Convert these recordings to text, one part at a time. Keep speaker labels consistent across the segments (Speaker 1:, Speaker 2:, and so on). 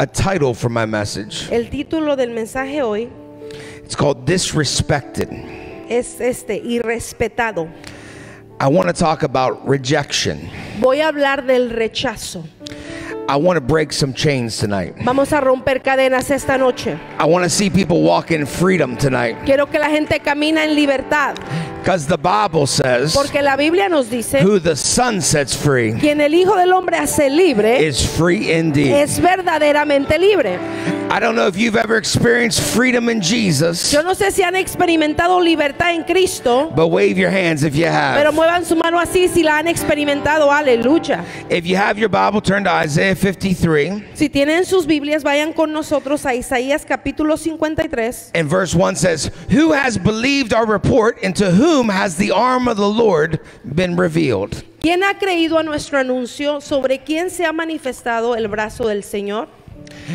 Speaker 1: a title for my message.
Speaker 2: El título del mensaje hoy
Speaker 1: It's called Disrespected.
Speaker 2: es este, irrespetado.
Speaker 1: I want to talk about rejection.
Speaker 2: Voy a hablar del rechazo.
Speaker 1: I want to break some chains tonight.
Speaker 2: Vamos a romper cadenas esta noche.
Speaker 1: I want to see people walk in freedom tonight.
Speaker 2: Quiero que la gente camina en libertad,
Speaker 1: Because the Bible says,
Speaker 2: porque la Biblia nos dice,
Speaker 1: who the Son sets free
Speaker 2: quien el Hijo del Hombre hace libre,
Speaker 1: is free indeed.
Speaker 2: es verdaderamente libre.
Speaker 1: I don't know if you've ever experienced freedom in Jesus,
Speaker 2: Yo no sé si han experimentado libertad en Cristo,
Speaker 1: but wave your hands if you
Speaker 2: pero
Speaker 1: have.
Speaker 2: muevan su mano así si la han experimentado. Aleluya.
Speaker 1: If you have your Bible, turn to Isaiah 53.
Speaker 2: Si tienen sus Biblias, vayan con nosotros a Isaías capítulo 53.
Speaker 1: And verse 1 says, Who has believed our report, and to whom has the arm of the Lord been revealed?
Speaker 2: ¿Quién ha creído a nuestro anuncio? ¿Sobre quién se ha manifestado el brazo del Señor?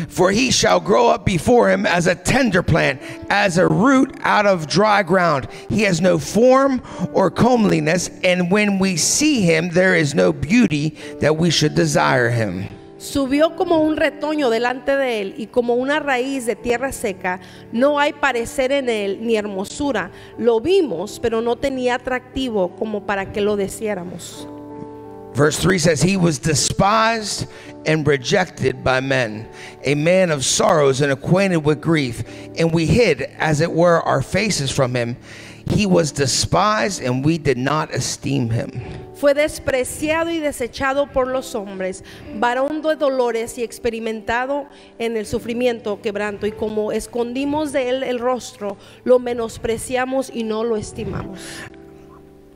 Speaker 1: For he shall grow up before him as a tender plant, as a root out of dry ground. He has no form or comeliness, and when we see him, there is no beauty that we should desire him.
Speaker 2: Subió como un retoño delante de él y como una raíz de tierra seca. No hay parecer en él ni hermosura. Lo vimos, pero no tenía atractivo como para que lo deseáramos.
Speaker 1: Verse 3 says, He was despised and rejected by men, a man of sorrows and acquainted with grief, and we hid, as it were, our faces from him. He was despised, and we did not esteem him.
Speaker 2: Fue despreciado y desechado por los hombres, varón de dolores y experimentado en el sufrimiento, quebranto, y como escondimos de él el rostro, lo menospreciamos y no lo estimamos.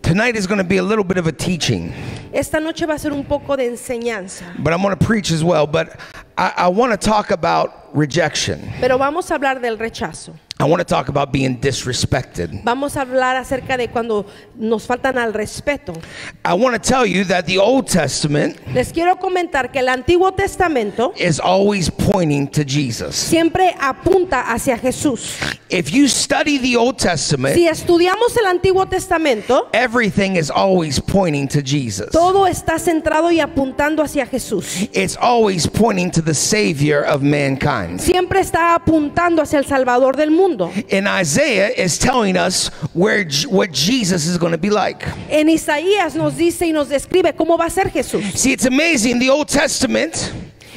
Speaker 1: Tonight is going to be a little bit of a teaching,
Speaker 2: Esta noche va a ser un poco de enseñanza,
Speaker 1: but I'm going to preach as well. But I, I want to talk about rejection.
Speaker 2: pero vamos a hablar del rechazo.
Speaker 1: I want to talk about being disrespected.
Speaker 2: Vamos a hablar acerca de cuando nos faltan al respeto.
Speaker 1: I want to tell you that the Old Testament
Speaker 2: Les quiero comentar que el Antiguo Testamento
Speaker 1: is always pointing to Jesus.
Speaker 2: siempre apunta hacia Jesús.
Speaker 1: If you study the Old Testament,
Speaker 2: Si estudiamos el Antiguo Testamento,
Speaker 1: everything is always pointing to Jesus.
Speaker 2: todo está centrado y apuntando hacia Jesús.
Speaker 1: It's always pointing to the Savior of mankind.
Speaker 2: Siempre está apuntando hacia el Salvador del mundo.
Speaker 1: And Isaiah is telling us where what Jesus is going to be like.
Speaker 2: En Isaías nos dice y nos describe cómo va a ser Jesús.
Speaker 1: See, it's amazing. The Old Testament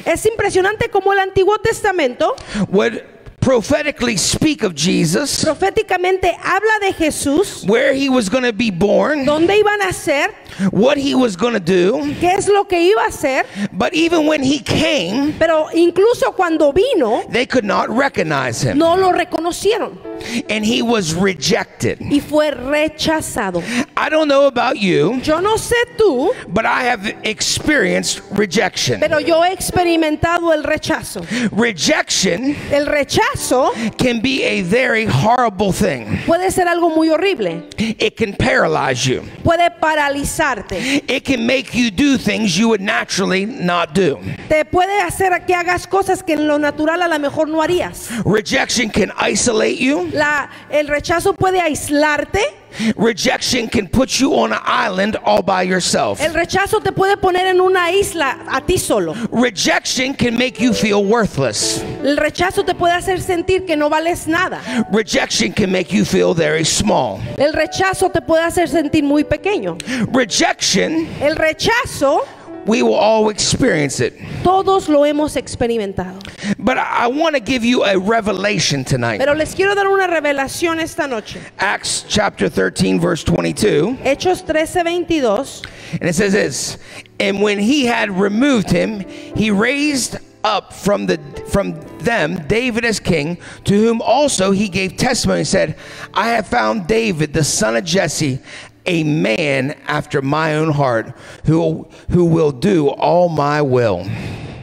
Speaker 2: Es impresionante cómo el Antiguo Testamento
Speaker 1: would prophetically speak of Jesus,
Speaker 2: proféticamente habla de Jesús,
Speaker 1: where he was going to be born,
Speaker 2: dónde iban a ser,
Speaker 1: what he was going to do.
Speaker 2: qué es lo que iba a hacer,
Speaker 1: But even when he came,
Speaker 2: pero incluso cuando vino,
Speaker 1: they could not recognize him.
Speaker 2: no lo reconocieron
Speaker 1: And he was rejected.
Speaker 2: y fue rechazado.
Speaker 1: I don't know about you,
Speaker 2: Yo no sé tú,
Speaker 1: but I have experienced rejection.
Speaker 2: pero yo he experimentado el rechazo.
Speaker 1: Rejection
Speaker 2: El rechazo
Speaker 1: can be a very horrible thing.
Speaker 2: puede ser algo muy horrible,
Speaker 1: It can paralyze you.
Speaker 2: puede paralizarte,
Speaker 1: It can make you do things you would naturally not do.
Speaker 2: te puede hacer que hagas cosas que en lo natural a lo mejor no harías.
Speaker 1: Rejection can isolate you.
Speaker 2: La, el rechazo puede aislarte,
Speaker 1: Rejection can put you on an island all by yourself.
Speaker 2: el rechazo te puede poner en una isla a ti solo.
Speaker 1: Rejection can make you feel worthless.
Speaker 2: El rechazo te puede hacer sentir que no vales nada.
Speaker 1: Rejection can make you feel very small.
Speaker 2: El rechazo te puede hacer sentir muy pequeño.
Speaker 1: Rejection,
Speaker 2: El rechazo
Speaker 1: we will all experience it.
Speaker 2: todos lo hemos experimentado.
Speaker 1: But I want to give you a revelation tonight.
Speaker 2: Pero les quiero dar una revelación esta noche.
Speaker 1: Acts chapter 13, verse 22.
Speaker 2: Hechos 13:22
Speaker 1: And it says this And when he had removed him, he raised up from the from them David as king, to whom also he gave testimony, and said, I have found David, the son of Jesse, a man after my own heart, who will do all my will.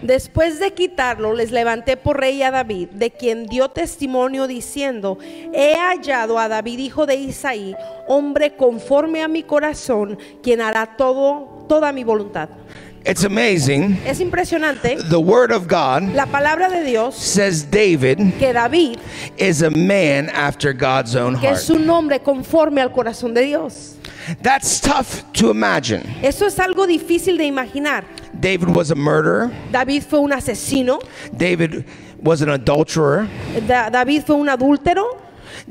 Speaker 2: Después de quitarlo, les levanté por rey a David, de quien dio testimonio diciendo, he hallado a David, hijo de Isaí, hombre conforme a mi corazón, quien hará todo, toda mi voluntad.
Speaker 1: It's amazing.
Speaker 2: Es impresionante.
Speaker 1: The word of God
Speaker 2: La palabra de Dios,
Speaker 1: says David
Speaker 2: que David,
Speaker 1: is a man after God's own heart.
Speaker 2: que es un hombre conforme al corazón de Dios.
Speaker 1: That's tough to imagine.
Speaker 2: Eso es algo difícil de imaginar.
Speaker 1: David was a murderer.
Speaker 2: David fue un asesino,
Speaker 1: David was an adulterer.
Speaker 2: Da- David fue un adúltero,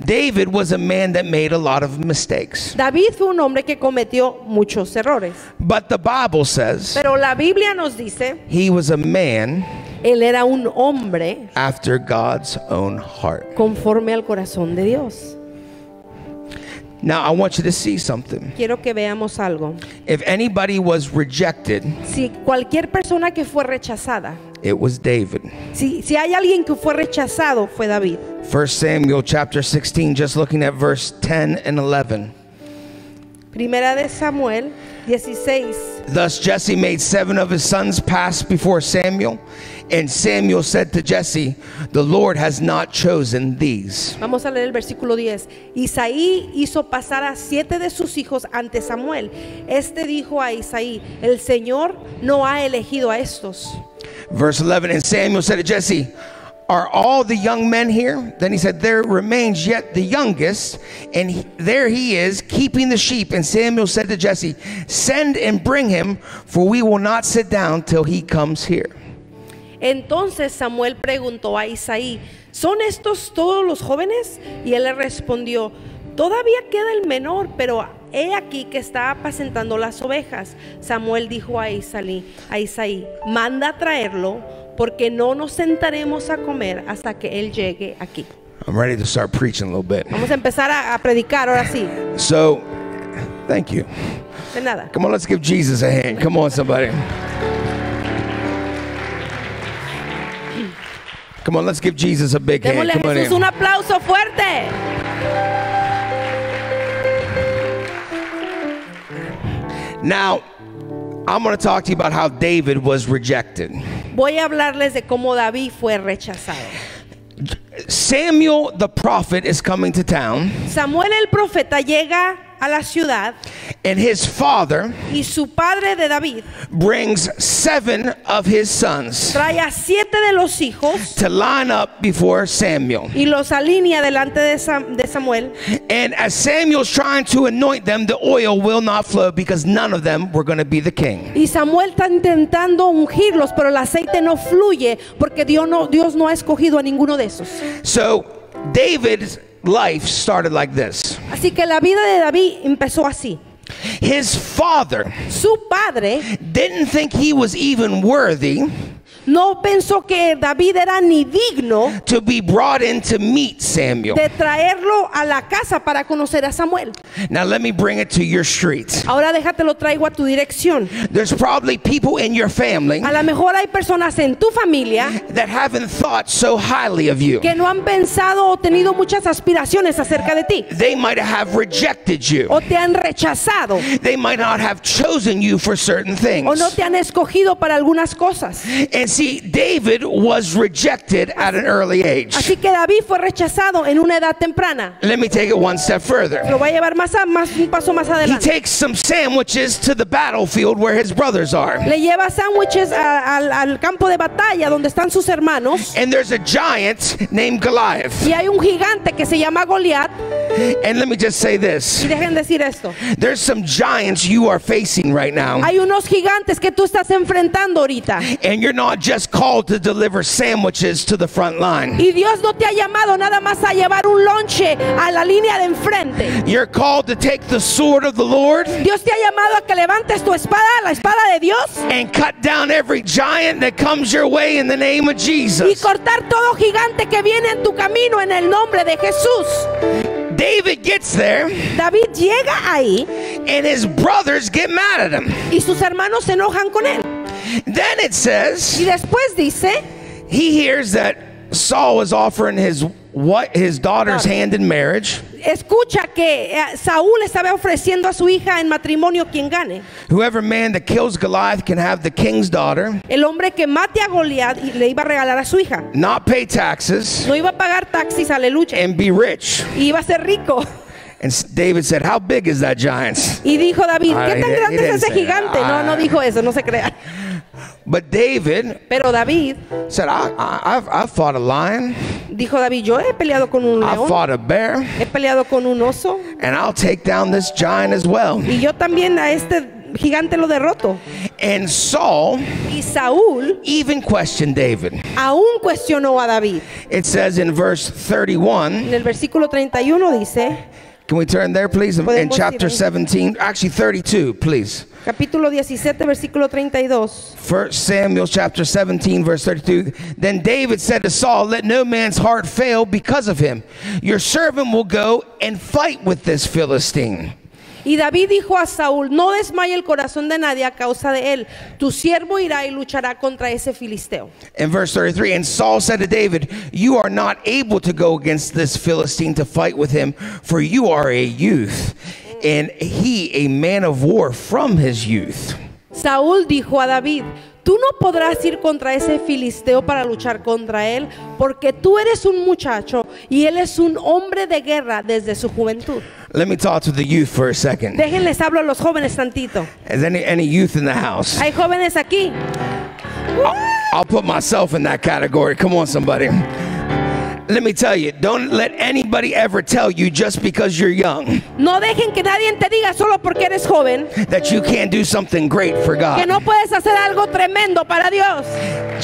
Speaker 1: David was a man that made a lot of mistakes.
Speaker 2: David fue un hombre que cometió muchos errores.
Speaker 1: But the Bible says
Speaker 2: Pero la Biblia nos dice,
Speaker 1: he was a man
Speaker 2: él era un hombre
Speaker 1: after God's own heart.
Speaker 2: conforme al corazón de Dios.
Speaker 1: Now, I want you to see something.
Speaker 2: Quiero que veamos algo.
Speaker 1: If anybody was rejected,
Speaker 2: Si cualquier persona que fue rechazada,
Speaker 1: it was David.
Speaker 2: si, si hay alguien que fue rechazado, fue David.
Speaker 1: 1 Samuel chapter 16, just looking at verse 10 and 11.
Speaker 2: Primera de Samuel 16.
Speaker 1: Thus Jesse made seven of his sons pass before Samuel, and Samuel said to Jesse, The Lord has not chosen these.
Speaker 2: Vamos a leer el versículo 10. Isaí hizo pasar a siete de sus hijos ante Samuel. Este dijo a Isaí, el Señor no ha elegido a estos.
Speaker 1: Verse 11, and Samuel said to Jesse, Are all the young men here? Then he said, There remains yet the youngest, and he- there he is, keeping the sheep. And Samuel said to Jesse, Send and bring him, for we will not sit down till he comes here.
Speaker 2: Entonces Samuel preguntó a Isaí, ¿son estos todos los jóvenes? Y él le respondió, todavía queda el menor, pero he aquí que está apacentando las ovejas. Samuel dijo a Isaí, a Isaí, manda a traerlo, porque no nos sentaremos a comer hasta que él llegue aquí.
Speaker 1: I'm ready to start preaching a little bit.
Speaker 2: Vamos a empezar a, a predicar ahora sí.
Speaker 1: So, thank you.
Speaker 2: De nada.
Speaker 1: Come on, let's give Jesus a hand. Come on, somebody. Come on, let's give Jesus a big hand.
Speaker 2: Démosle
Speaker 1: Come on
Speaker 2: Jesús
Speaker 1: in.
Speaker 2: un aplauso fuerte.
Speaker 1: Now, I'm going to talk to you about how David was rejected.
Speaker 2: Voy a hablarles de cómo David fue rechazado.
Speaker 1: Samuel the prophet is coming to town,
Speaker 2: Samuel el profeta llega a la ciudad
Speaker 1: and his father
Speaker 2: y su padre de David
Speaker 1: brings seven of his sons
Speaker 2: trae a siete de los hijos
Speaker 1: to line up before Samuel.
Speaker 2: y los alinea delante de, Sam- de Samuel.
Speaker 1: And as Samuel's trying to anoint them, the oil will not flow because none of them were going to be the king.
Speaker 2: Y Samuel está intentando ungirlos, pero el aceite no fluye porque Dios no, Dios no ha escogido a ninguno de esos.
Speaker 1: So David's life started like this.
Speaker 2: Así que la vida de David empezó así.
Speaker 1: His father
Speaker 2: Su padre
Speaker 1: didn't think he was even worthy
Speaker 2: no pensó que David era ni digno
Speaker 1: to be brought in to meet Samuel.
Speaker 2: de traerlo a la casa para conocer a Samuel.
Speaker 1: Now let me bring it to your streets.
Speaker 2: Ahora déjate lo traigo a tu dirección.
Speaker 1: There's probably people in your family
Speaker 2: A lo mejor hay personas en tu familia
Speaker 1: that haven't thought so highly of you.
Speaker 2: que no han pensado o tenido muchas aspiraciones acerca de ti
Speaker 1: They might have rejected you.
Speaker 2: o te han rechazado
Speaker 1: They might not have chosen you for certain
Speaker 2: o
Speaker 1: things.
Speaker 2: no te han escogido para algunas cosas.
Speaker 1: And see, David was rejected at an early age.
Speaker 2: Así que David fue rechazado en una edad temprana.
Speaker 1: Let me take it one step further.
Speaker 2: Lo voy a llevar más, a, más un paso más adelante.
Speaker 1: He takes some sandwiches to the battlefield where his brothers are.
Speaker 2: Le lleva sándwiches al, al campo de batalla donde están sus hermanos
Speaker 1: And there's a giant named Goliath.
Speaker 2: y hay un gigante que se llama Goliat.
Speaker 1: And let me just say
Speaker 2: Y
Speaker 1: this
Speaker 2: dejen decir esto.
Speaker 1: there's some giants you are facing right now.
Speaker 2: Hay unos gigantes que tú estás enfrentando ahorita.
Speaker 1: And you're not just called to deliver sandwiches to the front line.
Speaker 2: Y Dios no te ha llamado nada más a llevar un lonche a la línea de enfrente.
Speaker 1: You're called to take the sword of the Lord
Speaker 2: Dios te ha llamado a que levantes tu espada, la espada de Dios,
Speaker 1: and cut down every giant that comes your way in the name of
Speaker 2: y
Speaker 1: Jesus.
Speaker 2: cortar todo gigante que viene en tu camino en el nombre de Jesús.
Speaker 1: David gets there
Speaker 2: David llega ahí
Speaker 1: and his brothers get mad at him.
Speaker 2: y sus hermanos se enojan con él.
Speaker 1: Then it
Speaker 2: Y
Speaker 1: says
Speaker 2: después dice,
Speaker 1: he hears that Saul was offering his what his daughter's hand in marriage.
Speaker 2: escucha que eh, Saúl estaba ofreciendo a su hija en matrimonio quien gane.
Speaker 1: Whoever man that kills Goliath can have the king's daughter,
Speaker 2: El hombre que mate a Goliat y le iba a regalar a su hija.
Speaker 1: not pay taxes,
Speaker 2: No iba a pagar taxis, aleluya.
Speaker 1: and be rich.
Speaker 2: Y iba a ser rico.
Speaker 1: And David said, How big is that giant?
Speaker 2: Y dijo David, ¿qué tan grande es ese gigante? No, no dijo eso, no se crea.
Speaker 1: But David
Speaker 2: Pero David,
Speaker 1: said, I, I, I've, I've fought a lion,
Speaker 2: dijo David, yo he peleado con un león,
Speaker 1: fought a bear,
Speaker 2: he peleado con un oso
Speaker 1: and I'll take down this giant as well.
Speaker 2: y yo también a este gigante lo derroto.
Speaker 1: And Saul
Speaker 2: Y Saúl
Speaker 1: even questioned David.
Speaker 2: aún cuestionó a David.
Speaker 1: It says in verse 31,
Speaker 2: En el versículo 31 dice,
Speaker 1: can we turn there, please? In, in
Speaker 2: Podemos ir
Speaker 1: chapter 17, actually 32, please.
Speaker 2: capítulo 17, versículo 32.
Speaker 1: First Samuel chapter 17, verse 32. Then David said to Saul, Let no man's heart fail because of him. Your servant will go and fight with this Philistine.
Speaker 2: Y David dijo a Saúl, no desmaye el corazón de nadie a causa de él. Tu siervo irá y luchará contra ese filisteo.
Speaker 1: In verse 33, and Saul said to David, You are not able to go against this Philistine to fight with him, for you are a youth, and he a man of war from his youth.
Speaker 2: Saúl dijo a David, tú no podrás ir contra ese filisteo para luchar contra él, porque tú eres un muchacho y él es un hombre de guerra desde su juventud.
Speaker 1: Let me talk to the youth for a second.
Speaker 2: Déjenles hablo a los jóvenes tantito.
Speaker 1: Is any, any youth in the house?
Speaker 2: Hay jóvenes aquí.
Speaker 1: I'll put myself in that category. Come on, somebody. Let me tell you, don't let anybody ever tell you just because you're young
Speaker 2: No dejen que nadie te diga solo porque eres joven
Speaker 1: that you can't do something great for
Speaker 2: que
Speaker 1: God.
Speaker 2: no puedes hacer algo tremendo para Dios.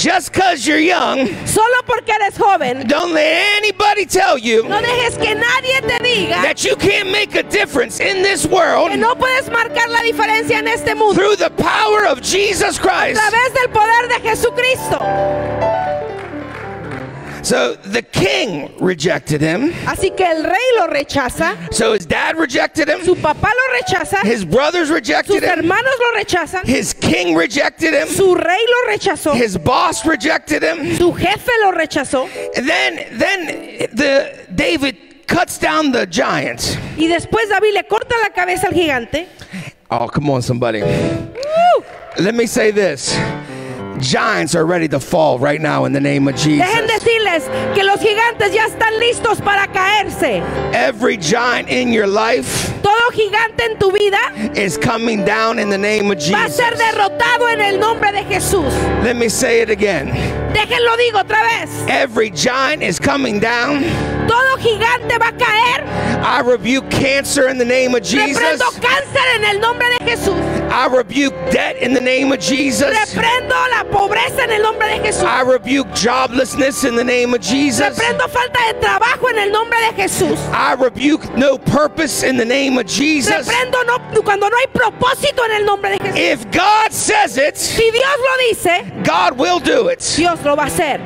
Speaker 1: Just because you're young,
Speaker 2: Solo porque eres joven.
Speaker 1: don't let anybody tell you
Speaker 2: No dejes que nadie te diga
Speaker 1: that you can't make a difference in this world
Speaker 2: que no puedes marcar la diferencia en este mundo
Speaker 1: through the power of Jesus
Speaker 2: a
Speaker 1: Christ.
Speaker 2: través del poder de Jesucristo.
Speaker 1: So the king rejected him.
Speaker 2: Así que el rey lo rechaza,
Speaker 1: So his dad rejected him.
Speaker 2: su papá lo rechaza,
Speaker 1: His brothers
Speaker 2: sus
Speaker 1: rejected him.
Speaker 2: hermanos lo rechazan,
Speaker 1: His king rejected him.
Speaker 2: su rey lo rechazó,
Speaker 1: His boss rejected him.
Speaker 2: su jefe lo rechazó
Speaker 1: And then then the David cuts down the giant.
Speaker 2: y después David le corta la cabeza al gigante.
Speaker 1: Oh, come on, somebody. Let me say this. Giants are ready to fall right now in the name of
Speaker 2: Dejen
Speaker 1: Jesus.
Speaker 2: decirles que los gigantes ya están listos para caerse.
Speaker 1: Every giant in your life
Speaker 2: Todo gigante en tu vida
Speaker 1: is coming down in the name of
Speaker 2: va a
Speaker 1: Jesus.
Speaker 2: ser derrotado en el nombre de Jesús.
Speaker 1: Let me say it again.
Speaker 2: Déjenlo digo otra vez.
Speaker 1: Every giant is coming down.
Speaker 2: Todo gigante va a caer.
Speaker 1: I rebuke cancer in the name of Jesus.
Speaker 2: Reprendo cáncer en el nombre de Jesús.
Speaker 1: I rebuke debt in the name of Jesus.
Speaker 2: Reprendo la pobreza en el nombre de Jesús.
Speaker 1: I rebuke joblessness in the name of Jesus.
Speaker 2: Reprendo falta de trabajo en el nombre de Jesús.
Speaker 1: I rebuke no purpose in the name of Jesus.
Speaker 2: Reprendo no, cuando no hay propósito en el nombre de Jesús.
Speaker 1: If God says it,
Speaker 2: Si Dios lo dice,
Speaker 1: God will do it.
Speaker 2: Dios lo va a hacer.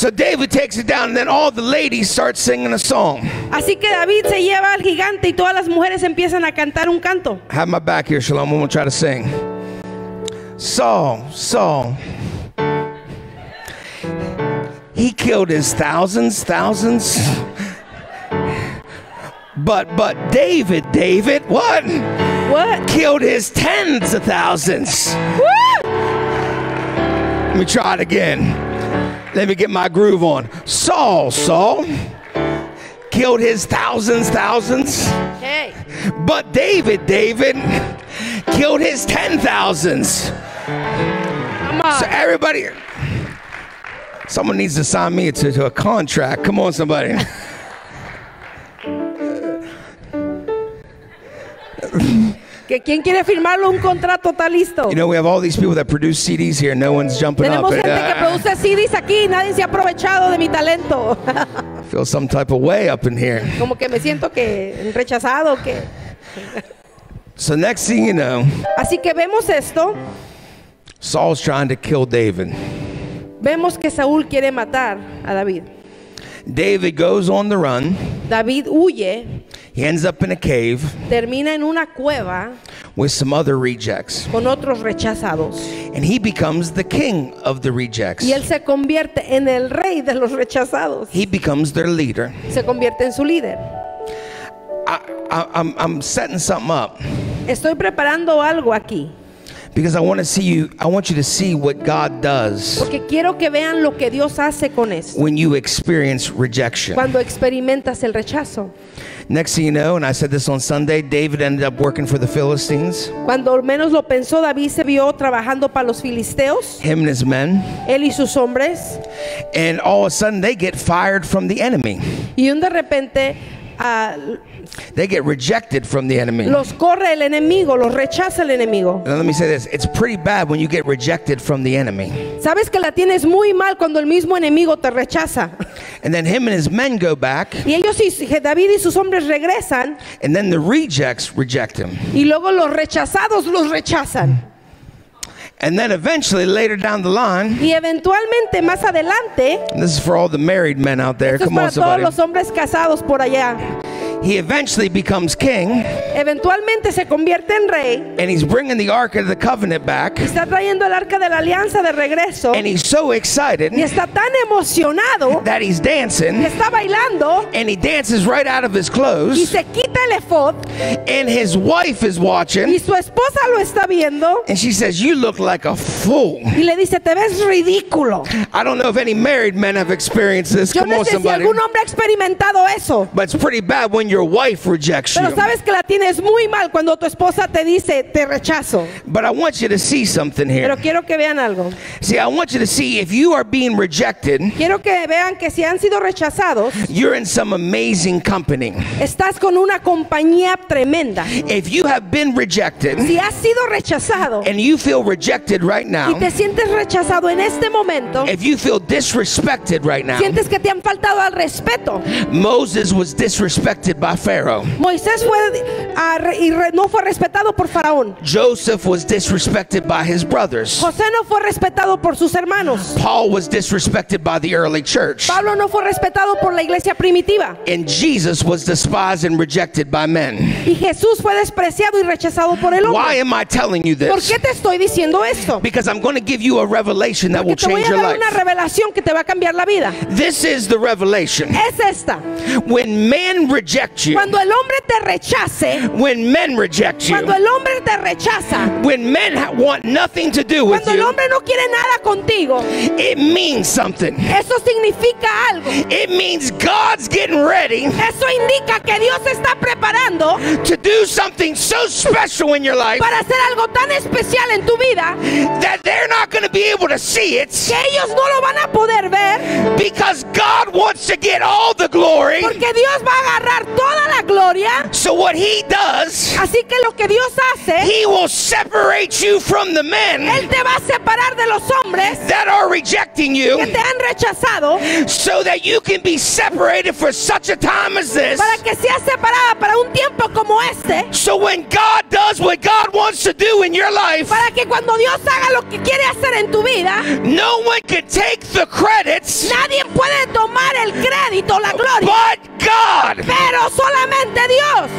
Speaker 1: So David takes it down, and then all the ladies start singing a song.
Speaker 2: Así que David se lleva al gigante y todas las mujeres empiezan a cantar un canto.
Speaker 1: Have my back here, Shalom. I'm gonna try to sing. Saul, Saul. He killed his thousands, thousands. But but David, David, what?
Speaker 2: What?
Speaker 1: Killed his tens of thousands.
Speaker 2: Woo!
Speaker 1: Let me try it again. Let me get my groove on. Saul, Saul killed his thousands, thousands.
Speaker 2: Hey.
Speaker 1: But David, David killed his ten thousands.
Speaker 2: Come on.
Speaker 1: So everybody, someone needs to sign me to, to a contract. Come on, somebody.
Speaker 2: ¿Que ¿Quién quiere firmarlo un contrato? Está listo.
Speaker 1: You know, we have all these people that produce CDs here. No one's jumping up.
Speaker 2: Tenemos gente que
Speaker 1: I
Speaker 2: produce CDs aquí nadie se ha aprovechado de mi talento.
Speaker 1: feel some type of way up in here.
Speaker 2: Como que me siento que rechazado, que...
Speaker 1: So next thing you know,
Speaker 2: Así que vemos esto,
Speaker 1: Saul's trying to kill David.
Speaker 2: vemos que Saúl quiere matar a David.
Speaker 1: David goes on the run.
Speaker 2: David huye,
Speaker 1: He ends up in a cave
Speaker 2: termina en una cueva
Speaker 1: with some other rejects.
Speaker 2: con otros rechazados.
Speaker 1: And he becomes the king of the rejects.
Speaker 2: Y él se convierte en el rey de los rechazados.
Speaker 1: He becomes their leader.
Speaker 2: Se convierte en su líder.
Speaker 1: I, I, I'm, I'm setting something up
Speaker 2: Estoy preparando algo aquí.
Speaker 1: Because I want to see you, I want you to see what God does
Speaker 2: Porque quiero que vean lo que Dios hace con esto.
Speaker 1: when you experience rejection.
Speaker 2: Cuando experimentas el rechazo.
Speaker 1: Next thing you know, and I said this on Sunday, David ended up working for the Philistines,
Speaker 2: Cuando al menos lo pensó, David se vio trabajando para los filisteos,
Speaker 1: him and his men,
Speaker 2: él y sus hombres.
Speaker 1: and all of a sudden they get fired from the enemy.
Speaker 2: Y un de repente
Speaker 1: They get rejected from the enemy.
Speaker 2: los corre el enemigo, los rechaza el enemigo.
Speaker 1: Now, let me say this it's pretty bad when you get rejected from the enemy.
Speaker 2: Sabes que la tienes muy mal cuando el mismo enemigo te rechaza.
Speaker 1: And then him and his men go back,
Speaker 2: Y ellos y David y sus hombres regresan
Speaker 1: and then the rejects reject him.
Speaker 2: y luego los rechazados los rechazan.
Speaker 1: And then eventually, later down the line,
Speaker 2: Y eventualmente más adelante,
Speaker 1: this is for all the married men out there,
Speaker 2: esto es
Speaker 1: come on,
Speaker 2: para todos
Speaker 1: somebody.
Speaker 2: los hombres casados por allá,
Speaker 1: He eventually becomes king,
Speaker 2: eventualmente se convierte en rey
Speaker 1: and he's bringing the Ark of the Covenant back,
Speaker 2: y está trayendo el arca de la alianza de regreso
Speaker 1: and he's so excited
Speaker 2: y está tan emocionado
Speaker 1: that he's
Speaker 2: que
Speaker 1: dancing,
Speaker 2: está bailando
Speaker 1: and he dances right out of his clothes.
Speaker 2: y se quita el efod
Speaker 1: and his wife is watching.
Speaker 2: y su esposa lo está viendo
Speaker 1: and she says, You look like a fool.
Speaker 2: y le dice, te ves ridículo.
Speaker 1: I don't know if any married men have experienced this.
Speaker 2: Yo
Speaker 1: Come
Speaker 2: no
Speaker 1: on,
Speaker 2: sé si algún hombre ha experimentado eso.
Speaker 1: But it's pretty bad when your wife rejects
Speaker 2: Pero
Speaker 1: you.
Speaker 2: sabes que la tienes muy mal cuando tu esposa te dice te rechazo.
Speaker 1: But I want you to see something here.
Speaker 2: Pero quiero que vean algo.
Speaker 1: See, I want you to see if you are being rejected,
Speaker 2: Quiero que vean que si han sido rechazados,
Speaker 1: you're in some amazing company.
Speaker 2: estás con una compañía tremenda.
Speaker 1: If you have been rejected
Speaker 2: Si has sido rechazado
Speaker 1: and you feel rejected right
Speaker 2: y
Speaker 1: now,
Speaker 2: te sientes rechazado en este momento,
Speaker 1: if you feel disrespected right now,
Speaker 2: sientes que te han faltado al respeto.
Speaker 1: Moses was disrespected by Pharaoh.
Speaker 2: Moisés fue re- y re- no fue respetado por Faraón.
Speaker 1: Joseph was disrespected by his brothers.
Speaker 2: José no fue respetado por sus hermanos.
Speaker 1: Paul was disrespected by the early church.
Speaker 2: Pablo no fue respetado por la iglesia primitiva.
Speaker 1: And Jesus was despised and rejected by men.
Speaker 2: Y Jesús fue despreciado y rechazado por el
Speaker 1: Why am I telling you
Speaker 2: ¿Por
Speaker 1: this?
Speaker 2: qué te estoy diciendo esto?
Speaker 1: Because I'm going to give you a revelation that will
Speaker 2: Porque te voy
Speaker 1: change
Speaker 2: a
Speaker 1: your
Speaker 2: dar una
Speaker 1: life.
Speaker 2: revelación que te va a cambiar la vida.
Speaker 1: This is the revelation.
Speaker 2: Es esta.
Speaker 1: When men reject you,
Speaker 2: Cuando el hombre te rechace,
Speaker 1: when men reject you,
Speaker 2: cuando el hombre te rechaza,
Speaker 1: when men want nothing to do with
Speaker 2: cuando el
Speaker 1: you,
Speaker 2: hombre no quiere nada contigo,
Speaker 1: it means something.
Speaker 2: eso significa algo.
Speaker 1: It means God's getting ready
Speaker 2: Eso indica que Dios está preparando
Speaker 1: to do something so special in your life
Speaker 2: para hacer algo tan especial en tu vida
Speaker 1: that they're not going to be able to see it
Speaker 2: que ellos no lo van a poder ver
Speaker 1: because God wants to get all the glory.
Speaker 2: porque Dios va a agarrar toda la gloria.
Speaker 1: So, what He does,
Speaker 2: Así que lo que Dios hace,
Speaker 1: He will separate you from the men
Speaker 2: Él te va a separar de los hombres
Speaker 1: that are rejecting
Speaker 2: que
Speaker 1: you
Speaker 2: te han rechazado
Speaker 1: so that you can be separated for such a time as this.
Speaker 2: para que seas separada para un tiempo como este.
Speaker 1: So when God does what God wants to do in your life,
Speaker 2: Para que cuando Dios haga lo que quiere hacer en tu vida,
Speaker 1: no one can take the credits
Speaker 2: nadie puede tomar el crédito, la gloria,
Speaker 1: but God.
Speaker 2: pero solamente Dios.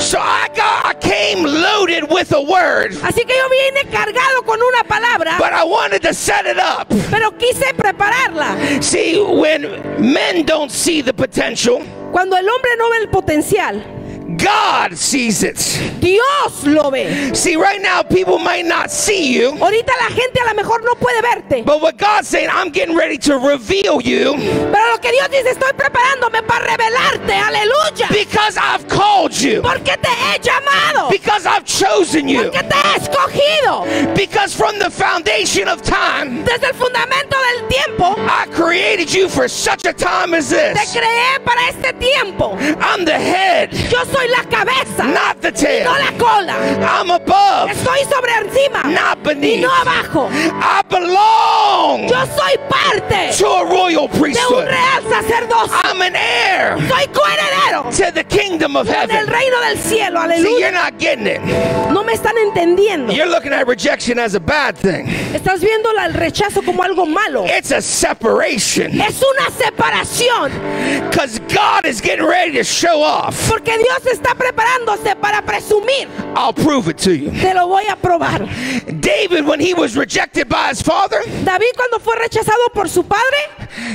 Speaker 1: So I got I came loaded with a word,
Speaker 2: Así que yo vine cargado con una palabra,
Speaker 1: but I wanted to set it up.
Speaker 2: pero quise prepararla.
Speaker 1: See, when men don't see the potential,
Speaker 2: Cuando el hombre no ve el potencial,
Speaker 1: God sees it.
Speaker 2: Dios lo ve.
Speaker 1: See, right now people might not see you,
Speaker 2: Ahorita la gente a lo mejor no puede verte,
Speaker 1: but what God's saying, I'm getting ready to reveal you
Speaker 2: pero lo que Dios dice, estoy preparándome para revelarte, aleluya.
Speaker 1: because I've called you,
Speaker 2: Porque te he llamado,
Speaker 1: because I've chosen you,
Speaker 2: porque te he escogido.
Speaker 1: because from the foundation of time,
Speaker 2: Desde el fundamento del tiempo,
Speaker 1: I created you for such a time as this.
Speaker 2: te creé para este tiempo.
Speaker 1: I'm the head,
Speaker 2: Yo soy la cabeza,
Speaker 1: not the
Speaker 2: no
Speaker 1: tail.
Speaker 2: la cola.
Speaker 1: I'm above,
Speaker 2: Estoy sobre encima
Speaker 1: not
Speaker 2: y
Speaker 1: beneath.
Speaker 2: no abajo.
Speaker 1: I belong
Speaker 2: Yo soy parte
Speaker 1: to a royal
Speaker 2: de un
Speaker 1: priesthood.
Speaker 2: real sacerdocio.
Speaker 1: I'm an heir
Speaker 2: Soy coheredero
Speaker 1: to the kingdom of
Speaker 2: del
Speaker 1: heaven.
Speaker 2: reino del cielo.
Speaker 1: See, you're not getting it.
Speaker 2: No me están entendiendo.
Speaker 1: You're looking at rejection as a bad thing.
Speaker 2: Estás viendo el rechazo como algo malo.
Speaker 1: It's a separation
Speaker 2: Es una separación
Speaker 1: because God is getting ready to show off.
Speaker 2: porque Dios está preparándose para presumir.
Speaker 1: I'll prove it to you.
Speaker 2: Te lo voy a probar.
Speaker 1: David, when he was rejected by his father,
Speaker 2: David cuando fue rechazado por su padre,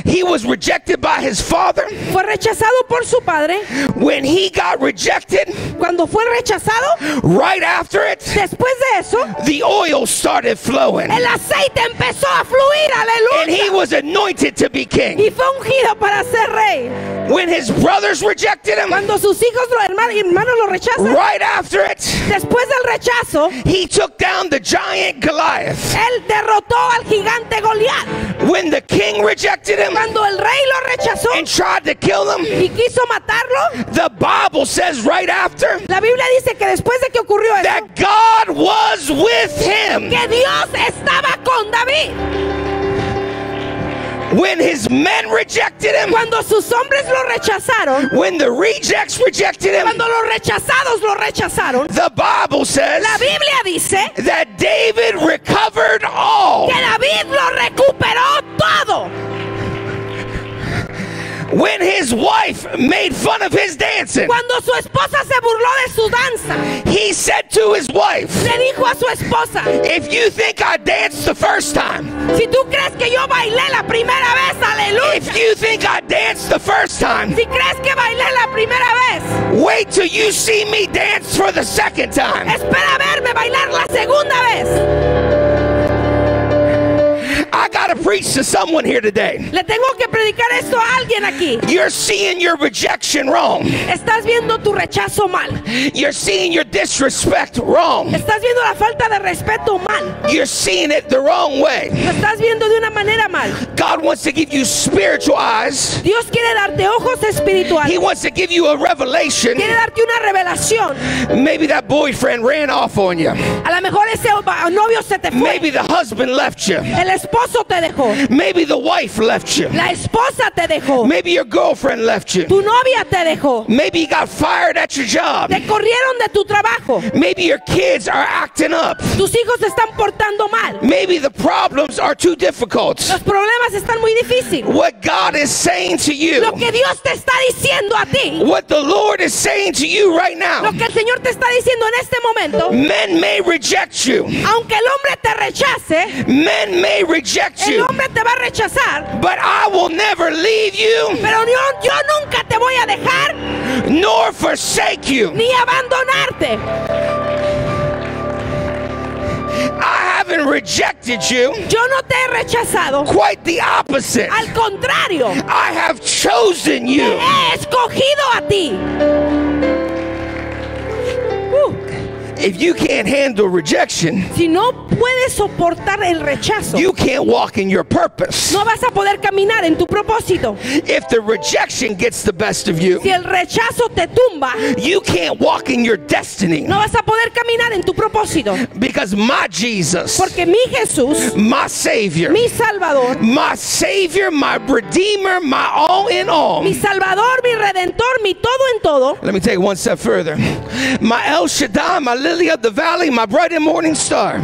Speaker 1: he was rejected by his father
Speaker 2: fue rechazado por su padre
Speaker 1: when he got rejected,
Speaker 2: cuando fue rechazado,
Speaker 1: right after it,
Speaker 2: después de eso,
Speaker 1: the oil started flowing.
Speaker 2: el aceite empezó a fluir,
Speaker 1: And he was anointed to be
Speaker 2: Y
Speaker 1: king.
Speaker 2: fue ungido para ser rey.
Speaker 1: When his brothers rejected him,
Speaker 2: Cuando sus hijos, los hermanos, hermanos lo rechazan,
Speaker 1: right after it,
Speaker 2: después del rechazo,
Speaker 1: he took down the giant Goliath.
Speaker 2: él derrotó al gigante Goliat.
Speaker 1: When the king rejected him
Speaker 2: Cuando el rey lo rechazó
Speaker 1: and tried to kill him,
Speaker 2: y quiso matarlo,
Speaker 1: the Bible says right after
Speaker 2: la Biblia dice que después de que ocurrió eso,
Speaker 1: that God was with him.
Speaker 2: que Dios estaba con David.
Speaker 1: When his men rejected him,
Speaker 2: Cuando sus hombres lo rechazaron,
Speaker 1: when the rejects rejected him,
Speaker 2: cuando los rechazados lo rechazaron,
Speaker 1: the Bible says
Speaker 2: la Biblia dice
Speaker 1: that David recovered all.
Speaker 2: que David lo recuperó todo.
Speaker 1: When his wife made fun of his dancing,
Speaker 2: Cuando su esposa se burló de su danza,
Speaker 1: he said to his wife,
Speaker 2: le dijo a su esposa,
Speaker 1: If you think I danced the first time,
Speaker 2: si tú crees que yo bailé la primera vez, aleluya.
Speaker 1: if you think I danced the first time,
Speaker 2: Si crees que bailé la primera vez,
Speaker 1: wait till you see me dance for the second time.
Speaker 2: espera verme bailar la segunda vez.
Speaker 1: I gotta preach to someone here today.
Speaker 2: Le tengo que predicar esto a alguien aquí.
Speaker 1: You're seeing your rejection wrong.
Speaker 2: Estás viendo tu rechazo mal.
Speaker 1: You're seeing your disrespect wrong.
Speaker 2: Estás viendo la falta de respeto mal.
Speaker 1: You're seeing it the wrong way.
Speaker 2: Lo estás viendo de una manera mal.
Speaker 1: God wants to give you spiritual eyes.
Speaker 2: Dios quiere darte ojos
Speaker 1: He
Speaker 2: espirituales.
Speaker 1: wants to give you a revelation.
Speaker 2: Quiere darte una revelación.
Speaker 1: Maybe that boyfriend ran off on you.
Speaker 2: A lo mejor ese novio se te fue.
Speaker 1: Maybe the husband left you.
Speaker 2: El esposo te dejó.
Speaker 1: Maybe the wife left you.
Speaker 2: La esposa te dejó.
Speaker 1: Maybe your girlfriend left you.
Speaker 2: Tu novia te dejó.
Speaker 1: Maybe you got fired at your job.
Speaker 2: Te corrieron de tu trabajo.
Speaker 1: Maybe your kids are acting up.
Speaker 2: Tus hijos están portando mal.
Speaker 1: Maybe the problems are too difficult.
Speaker 2: Los problemas están muy difíciles.
Speaker 1: What God is saying to you,
Speaker 2: Lo que Dios te está diciendo a ti.
Speaker 1: what the Lord is saying to you right
Speaker 2: Lo
Speaker 1: now,
Speaker 2: que el Señor te está diciendo en este momento.
Speaker 1: men may reject you.
Speaker 2: Aunque el hombre te rechace,
Speaker 1: Men may reject
Speaker 2: el
Speaker 1: you.
Speaker 2: hombre te va a rechazar.
Speaker 1: But I will never leave you
Speaker 2: Pero yo, yo nunca te voy a dejar
Speaker 1: nor forsake you.
Speaker 2: ni abandonarte.
Speaker 1: I haven't rejected you.
Speaker 2: Yo no te he rechazado.
Speaker 1: Quite the opposite.
Speaker 2: Al contrario,
Speaker 1: I have chosen you.
Speaker 2: he escogido a ti.
Speaker 1: If you can't handle rejection,
Speaker 2: si no puedes soportar el rechazo,
Speaker 1: you can't walk in your purpose.
Speaker 2: no vas a poder caminar en tu propósito.
Speaker 1: If the rejection gets the best of you,
Speaker 2: Si el rechazo te tumba,
Speaker 1: you can't walk in your destiny.
Speaker 2: no vas a poder caminar en tu propósito.
Speaker 1: Because my Jesus,
Speaker 2: Porque mi Jesús,
Speaker 1: my Savior,
Speaker 2: mi Salvador,
Speaker 1: my Savior, my Redeemer, my all in all.
Speaker 2: mi Salvador, mi Redentor, mi todo en todo,
Speaker 1: Let me take one step further. My El Shaddai, my lily of the valley, my bright and morning star,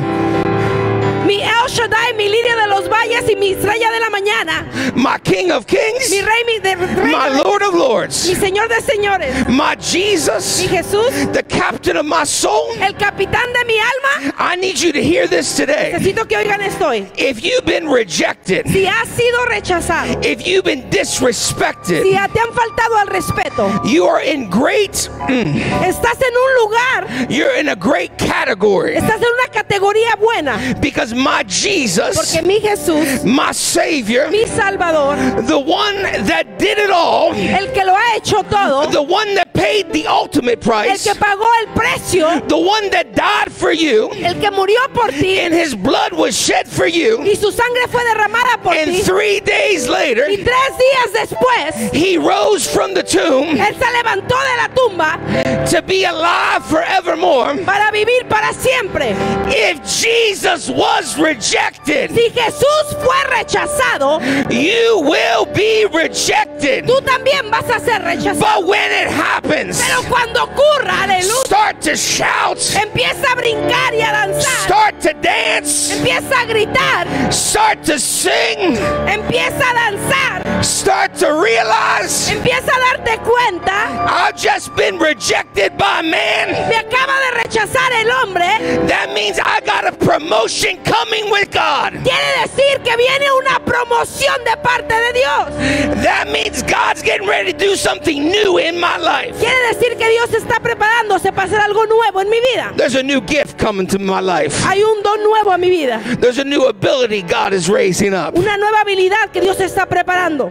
Speaker 2: mi El Shaddai, mi liria de los valles y mi estrella de la mañana,
Speaker 1: my King of kings,
Speaker 2: mi rey, mi de, rey,
Speaker 1: my Lord of
Speaker 2: mi
Speaker 1: lords,
Speaker 2: Señor de señores,
Speaker 1: my
Speaker 2: mi
Speaker 1: Jesus,
Speaker 2: Jesús,
Speaker 1: the captain of my soul.
Speaker 2: el capitán de mi alma.
Speaker 1: I need you to hear this today.
Speaker 2: Necesito que oigan esto hoy.
Speaker 1: If you've been rejected,
Speaker 2: Si has sido rechazado,
Speaker 1: if you've been disrespected,
Speaker 2: si te han faltado al respeto,
Speaker 1: you are in great,
Speaker 2: estás en un lugar,
Speaker 1: you're in a great category.
Speaker 2: estás en una categoría buena,
Speaker 1: Because my Jesus,
Speaker 2: porque mi Jesús,
Speaker 1: my Savior,
Speaker 2: mi Salvador,
Speaker 1: the one that did it all,
Speaker 2: el que lo ha hecho todo,
Speaker 1: the one that paid the ultimate
Speaker 2: el
Speaker 1: price,
Speaker 2: que pagó el precio,
Speaker 1: the one that died for you,
Speaker 2: el que murió por ti
Speaker 1: and his blood was shed for you,
Speaker 2: y su sangre fue derramada por
Speaker 1: and
Speaker 2: ti.
Speaker 1: three days later,
Speaker 2: Y tres días después,
Speaker 1: he rose from the tomb
Speaker 2: Él se levantó de la tumba
Speaker 1: to be alive forevermore.
Speaker 2: para vivir para siempre.
Speaker 1: If Jesus was rejected,
Speaker 2: Si Jesús fue rechazado,
Speaker 1: you will be rejected.
Speaker 2: tú también vas a ser rechazado.
Speaker 1: But when it happens,
Speaker 2: Pero cuando ocurra, aleluya,
Speaker 1: start to shout,
Speaker 2: empieza a brincar y a danzar,
Speaker 1: start to dance,
Speaker 2: empieza a gritar,
Speaker 1: start to sing,
Speaker 2: empieza a danzar,
Speaker 1: start to realize
Speaker 2: empieza a darte cuenta,
Speaker 1: I've just been rejected by man,
Speaker 2: me acaba de rechazar el hombre,
Speaker 1: that means I got a promotion coming with God.
Speaker 2: quiere decir que viene una promoción de parte de Dios.
Speaker 1: That means God's getting ready to do something new in my life.
Speaker 2: Quiere decir que Dios está preparándose para hacer algo nuevo en mi vida.
Speaker 1: There's a new gift coming to my life.
Speaker 2: Hay un don nuevo a mi vida.
Speaker 1: There's a new ability God is raising up.
Speaker 2: Una nueva habilidad que Dios está preparando.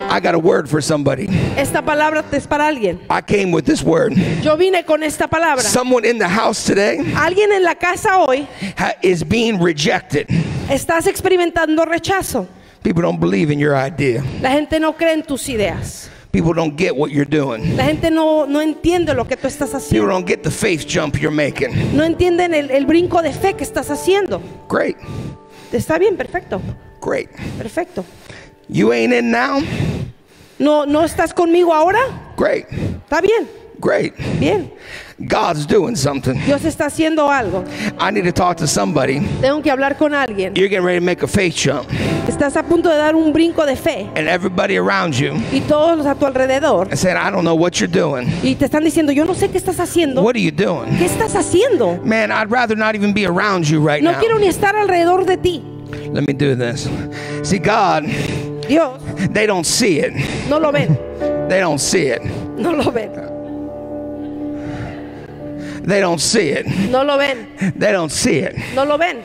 Speaker 1: I got a word for somebody.
Speaker 2: Esta palabra es para alguien.
Speaker 1: I came with this word.
Speaker 2: Yo vine con esta palabra.
Speaker 1: Someone in the house today
Speaker 2: Alguien en la casa hoy
Speaker 1: is being rejected.
Speaker 2: estás experimentando rechazo.
Speaker 1: People don't believe in your idea.
Speaker 2: La gente no cree en tus ideas.
Speaker 1: People don't get what you're doing.
Speaker 2: La gente no, no entiende lo que tú estás
Speaker 1: People
Speaker 2: haciendo.
Speaker 1: don't get the faith jump you're making.
Speaker 2: No entienden el, el brinco de fe que estás haciendo.
Speaker 1: Great.
Speaker 2: Está bien, perfecto.
Speaker 1: Great.
Speaker 2: Perfecto.
Speaker 1: You ain't in now?
Speaker 2: ¿No, ¿No estás conmigo ahora?
Speaker 1: Great.
Speaker 2: Está bien,
Speaker 1: Great.
Speaker 2: bien.
Speaker 1: God's doing something.
Speaker 2: Dios está haciendo algo.
Speaker 1: I need to talk to somebody.
Speaker 2: Tengo que hablar con alguien.
Speaker 1: You're getting ready to make a faith jump.
Speaker 2: Estás a punto de dar un brinco de fe.
Speaker 1: And everybody around you
Speaker 2: Y todos los a tu alrededor.
Speaker 1: saying, I don't know what you're doing.
Speaker 2: Y te están diciendo, yo no sé qué estás haciendo.
Speaker 1: What are you doing?
Speaker 2: ¿Qué estás haciendo?
Speaker 1: Man, I'd rather not even be around you right
Speaker 2: No
Speaker 1: now.
Speaker 2: quiero ni estar alrededor de ti.
Speaker 1: Let me do this. See, God,
Speaker 2: Dios,
Speaker 1: they don't see it.
Speaker 2: no lo ven.
Speaker 1: They don't see it.
Speaker 2: No lo ven.
Speaker 1: They don't see it.
Speaker 2: No lo ven.
Speaker 1: They don't see it.
Speaker 2: No lo ven.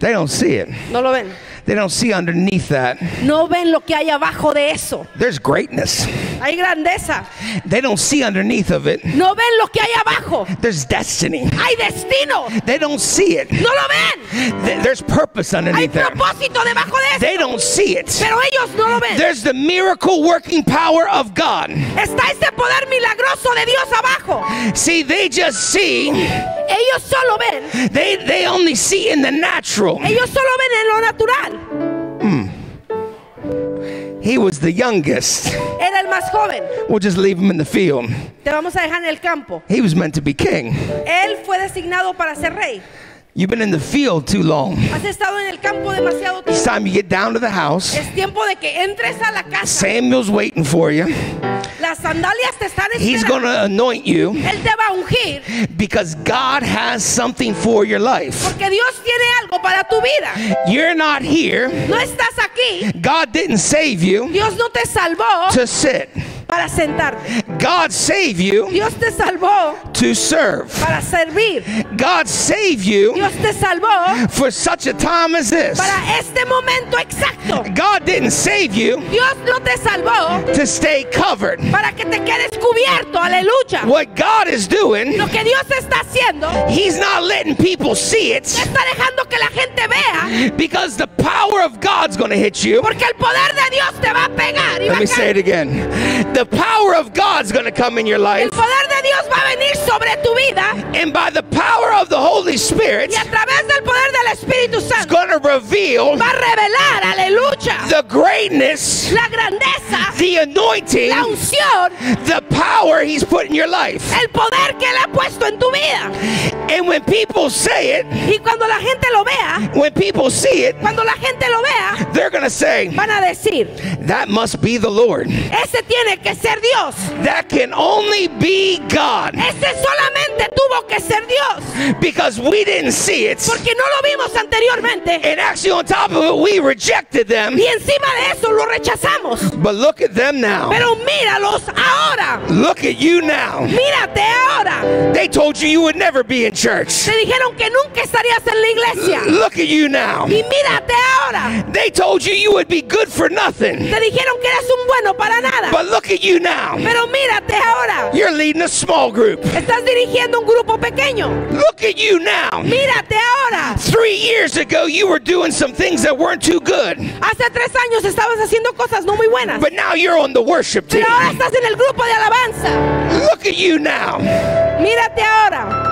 Speaker 1: They don't see it.
Speaker 2: No lo ven.
Speaker 1: They don't see underneath that.
Speaker 2: No ven lo que hay abajo de eso.
Speaker 1: There's greatness.
Speaker 2: Hay grandeza.
Speaker 1: They don't see underneath of it.
Speaker 2: No ven lo que hay abajo.
Speaker 1: There's destiny.
Speaker 2: Hay destino.
Speaker 1: They don't see it.
Speaker 2: No lo ven.
Speaker 1: Th- There's purpose
Speaker 2: Hay
Speaker 1: underneath there.
Speaker 2: propósito debajo de eso.
Speaker 1: They don't see it.
Speaker 2: Pero ellos no lo ven.
Speaker 1: There's the miracle working power of God.
Speaker 2: Está ese poder milagroso de Dios abajo.
Speaker 1: See, they just see,
Speaker 2: Ellos solo ven.
Speaker 1: they, they only see in the natural.
Speaker 2: Ellos solo ven en lo natural. Hmm.
Speaker 1: He was the youngest.
Speaker 2: Era el más joven.
Speaker 1: We'll just leave him in the field.
Speaker 2: Te vamos a dejar en el campo.
Speaker 1: He was meant to be king.
Speaker 2: Él fue designado para ser rey.
Speaker 1: You've been in the field too long.
Speaker 2: Has estado en el campo demasiado
Speaker 1: It's time you get down to the house.
Speaker 2: Es tiempo de que entres a la casa.
Speaker 1: Samuel's waiting for you.
Speaker 2: Las sandalias te están
Speaker 1: He's going to anoint you
Speaker 2: Él te va a ungir
Speaker 1: because God has something for your life.
Speaker 2: porque Dios tiene algo para tu vida.
Speaker 1: You're not here.
Speaker 2: No estás aquí.
Speaker 1: God didn't save you
Speaker 2: Dios no te salvó
Speaker 1: to sit.
Speaker 2: Para sentarte.
Speaker 1: God save you
Speaker 2: Dios te salvó
Speaker 1: to serve.
Speaker 2: para servir.
Speaker 1: God saved you
Speaker 2: Dios te salvó
Speaker 1: for such a time as this.
Speaker 2: para este momento exacto.
Speaker 1: God didn't save you
Speaker 2: Dios no te salvó
Speaker 1: to stay covered.
Speaker 2: para que te quedes cubierto. Aleluya.
Speaker 1: What God is doing,
Speaker 2: Lo que Dios está haciendo
Speaker 1: He's not letting people see it
Speaker 2: está dejando que la gente vea
Speaker 1: because the power of God's going to hit you.
Speaker 2: porque el poder de Dios te va a pegar.
Speaker 1: Let me say it again. The power of God's going to come in your
Speaker 2: El
Speaker 1: life,
Speaker 2: poder de Dios va a venir sobre tu vida
Speaker 1: and by the power of the Holy Spirit,
Speaker 2: y a través del poder del Espíritu
Speaker 1: it's going to reveal
Speaker 2: va a revelar, aleluya,
Speaker 1: the greatness,
Speaker 2: la grandeza,
Speaker 1: the anointing,
Speaker 2: la unción,
Speaker 1: the power He's put in your life.
Speaker 2: el poder que Él ha puesto en tu vida.
Speaker 1: And when people say it,
Speaker 2: Y cuando la gente lo vea,
Speaker 1: when people see it,
Speaker 2: cuando la gente lo vea,
Speaker 1: they're going to say,
Speaker 2: van a decir,
Speaker 1: That must be the Lord.
Speaker 2: ese tiene que ser Dios.
Speaker 1: That can only be God.
Speaker 2: Ese solamente tuvo que ser Dios.
Speaker 1: Because we didn't see it.
Speaker 2: Porque no lo vimos anteriormente.
Speaker 1: And actually, on top of it, we rejected them.
Speaker 2: Y encima de eso lo rechazamos.
Speaker 1: But look at them now.
Speaker 2: Pero míralos ahora.
Speaker 1: Look at you now.
Speaker 2: Mírate ahora.
Speaker 1: They told you you would never be in church.
Speaker 2: Te dijeron que nunca estarías en la iglesia.
Speaker 1: Look at you now.
Speaker 2: Y mírate ahora.
Speaker 1: They told you you would be good for nothing.
Speaker 2: Te dijeron que eres un bueno para nada.
Speaker 1: But look at you now.
Speaker 2: Pero mírate ahora.
Speaker 1: You're leading a small group.
Speaker 2: Estás dirigiendo un grupo pequeño.
Speaker 1: Look at you now.
Speaker 2: Mírate ahora.
Speaker 1: Three years ago, you were doing some things that weren't too good.
Speaker 2: Hace tres años estabas haciendo cosas no muy buenas.
Speaker 1: But now you're on the worship team.
Speaker 2: Pero ahora estás en el grupo de alabanza.
Speaker 1: Look at you now.
Speaker 2: Mírate ahora.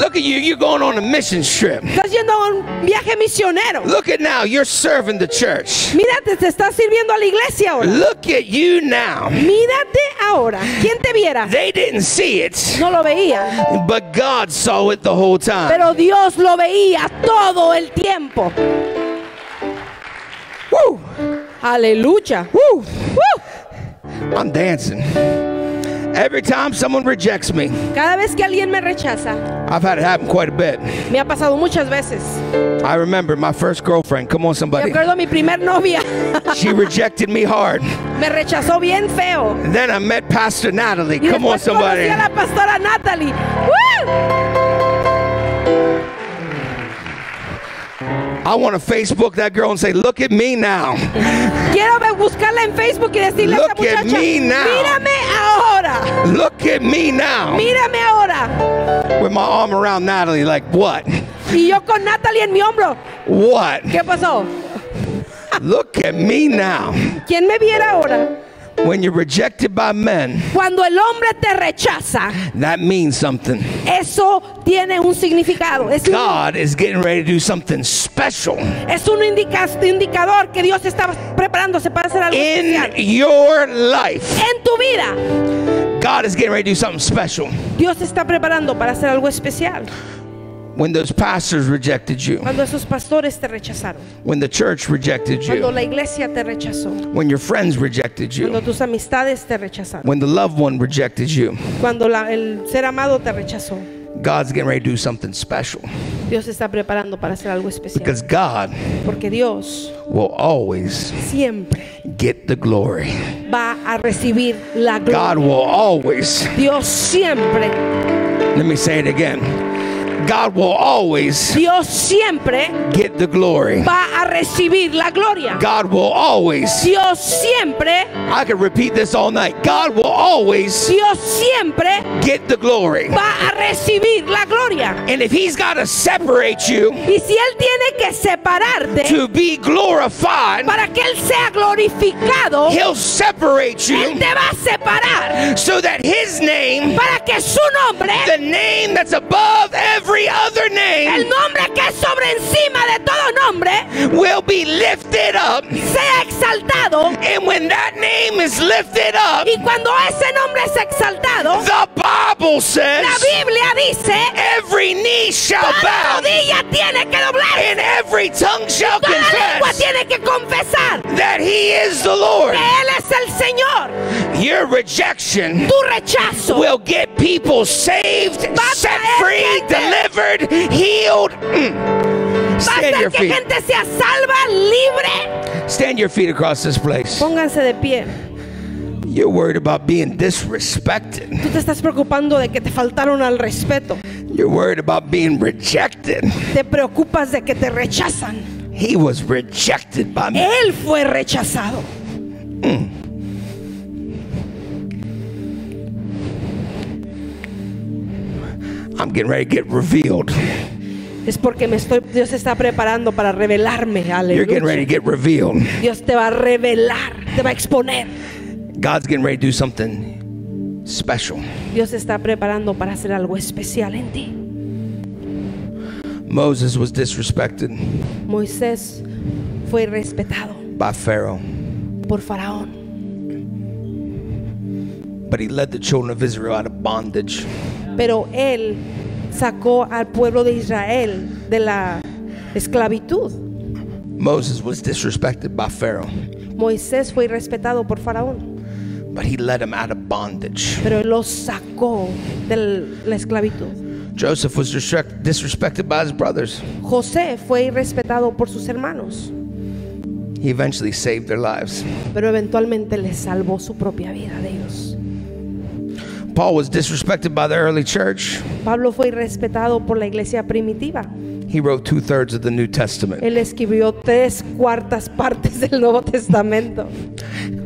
Speaker 1: Look at you. You're going on a mission trip.
Speaker 2: Estás yendo a un viaje misionero.
Speaker 1: Look at now. You're serving the church.
Speaker 2: Mírate, te estás sirviendo a la iglesia ahora.
Speaker 1: Look at you now.
Speaker 2: Mírate ahora. ¿Quién te viera?
Speaker 1: They didn't see it,
Speaker 2: No lo veía.
Speaker 1: but God saw it the whole time.
Speaker 2: Pero Dios lo veía todo el tiempo.
Speaker 1: Woo!
Speaker 2: Aleluya.
Speaker 1: Woo!
Speaker 2: ¡Uh!
Speaker 1: I'm dancing. Every time someone rejects me,
Speaker 2: Cada vez que alguien me rechaza,
Speaker 1: I've had it happen quite a bit.
Speaker 2: me ha pasado muchas veces.
Speaker 1: I remember my first girlfriend. Come on,
Speaker 2: Me
Speaker 1: somebody.
Speaker 2: acuerdo mi primer novia,
Speaker 1: She rejected me hard.
Speaker 2: me rechazó bien feo.
Speaker 1: And then I met Pastor Natalie.
Speaker 2: Y
Speaker 1: Come on, somebody.
Speaker 2: conocí a la pastora Natalie. ¡Woo!
Speaker 1: I want to Facebook that girl and say, Look at me now.
Speaker 2: Quiero buscarla en Facebook y decirle a
Speaker 1: Look at
Speaker 2: muchacha,
Speaker 1: me now. At me now.
Speaker 2: mírame ahora.
Speaker 1: With my arm around Natalie, like, What?
Speaker 2: Y yo con Natalie en mi hombro.
Speaker 1: What?
Speaker 2: ¿Qué pasó?
Speaker 1: Look at me now.
Speaker 2: ¿Quién me viera ahora?
Speaker 1: When you're rejected by men,
Speaker 2: Cuando el hombre te rechaza,
Speaker 1: that means something.
Speaker 2: eso tiene un significado. Es un,
Speaker 1: God is getting ready to do something special
Speaker 2: es un indica- indicador que Dios está preparándose para hacer algo
Speaker 1: in
Speaker 2: especial.
Speaker 1: your life.
Speaker 2: En tu vida,
Speaker 1: God is getting ready to do something special.
Speaker 2: Dios está preparando para hacer algo especial.
Speaker 1: When those pastors rejected you,
Speaker 2: Cuando esos pastores te rechazaron,
Speaker 1: when the church rejected you.
Speaker 2: cuando la iglesia te rechazó,
Speaker 1: when your friends rejected you.
Speaker 2: cuando tus amistades te rechazaron,
Speaker 1: when the loved one rejected you,
Speaker 2: cuando la- el ser amado te rechazó,
Speaker 1: God's getting ready to do something special
Speaker 2: Dios está preparando para hacer algo especial.
Speaker 1: because God
Speaker 2: Porque Dios
Speaker 1: will always
Speaker 2: siempre
Speaker 1: get the glory.
Speaker 2: va a recibir la gloria.
Speaker 1: God will always,
Speaker 2: Dios siempre,
Speaker 1: let me say it again. God will always
Speaker 2: Dios siempre
Speaker 1: get the glory.
Speaker 2: va a recibir la gloria.
Speaker 1: God will always,
Speaker 2: Dios siempre,
Speaker 1: I can repeat this all night. God will always
Speaker 2: Dios siempre
Speaker 1: get the glory.
Speaker 2: va a recibir la gloria.
Speaker 1: And if He's got to separate you
Speaker 2: Y si Él tiene que separarte
Speaker 1: to be glorified,
Speaker 2: para que Él sea glorificado,
Speaker 1: He'll separate
Speaker 2: Él
Speaker 1: you
Speaker 2: te va a separar
Speaker 1: so that His name,
Speaker 2: para que su nombre,
Speaker 1: the name that's above every other
Speaker 2: el
Speaker 1: name,
Speaker 2: nombre que es sobre encima de todo nombre,
Speaker 1: will be lifted up.
Speaker 2: sea exaltado.
Speaker 1: And when that name is lifted up,
Speaker 2: Y cuando ese nombre es exaltado,
Speaker 1: the Bible says
Speaker 2: la Biblia dice,
Speaker 1: every knee shall bow
Speaker 2: rodilla tiene que doblar,
Speaker 1: and every tongue shall
Speaker 2: toda lengua
Speaker 1: confess
Speaker 2: tiene que confesar
Speaker 1: that He is the Lord.
Speaker 2: que Él es el Señor.
Speaker 1: Your rejection
Speaker 2: Tu rechazo
Speaker 1: will get people saved, set free,
Speaker 2: gente.
Speaker 1: Delivered, healed. Mm. Stand your feet.
Speaker 2: gente sea salva, libre.
Speaker 1: Stand your feet across this place.
Speaker 2: Pónganse de pie.
Speaker 1: You're worried about being disrespected.
Speaker 2: Tú te estás preocupando de que te faltaron al respeto.
Speaker 1: You're worried about being rejected.
Speaker 2: Te preocupas de que te rechazan.
Speaker 1: He was rejected by me.
Speaker 2: Él fue rechazado.
Speaker 1: I'm getting ready to get revealed.
Speaker 2: Es porque me estoy, Dios está preparando para revelarme.
Speaker 1: You're getting ready to get revealed.
Speaker 2: Dios te va a revelar, te va a exponer.
Speaker 1: God's getting ready to do something special.
Speaker 2: Dios está preparando para hacer algo especial en ti.
Speaker 1: Moses was disrespected
Speaker 2: Moisés fue respetado
Speaker 1: by Pharaoh,
Speaker 2: por Faraón,
Speaker 1: but he led the children of Israel out of bondage.
Speaker 2: Pero él sacó al pueblo de Israel de la esclavitud.
Speaker 1: Moses was disrespected by Pharaoh,
Speaker 2: Moisés fue respetado por Faraón,
Speaker 1: but he led him out of bondage.
Speaker 2: pero él los sacó de la esclavitud.
Speaker 1: Joseph was disrespect- disrespected by his brothers.
Speaker 2: José fue respetado por sus hermanos,
Speaker 1: He eventually saved their lives.
Speaker 2: pero eventualmente les salvó su propia vida de ellos.
Speaker 1: Paul was disrespected by the early church.
Speaker 2: Pablo fue respetado por la iglesia primitiva.
Speaker 1: He wrote two thirds of the New Testament.
Speaker 2: Él escribió tres cuartas partes del Nuevo Testamento.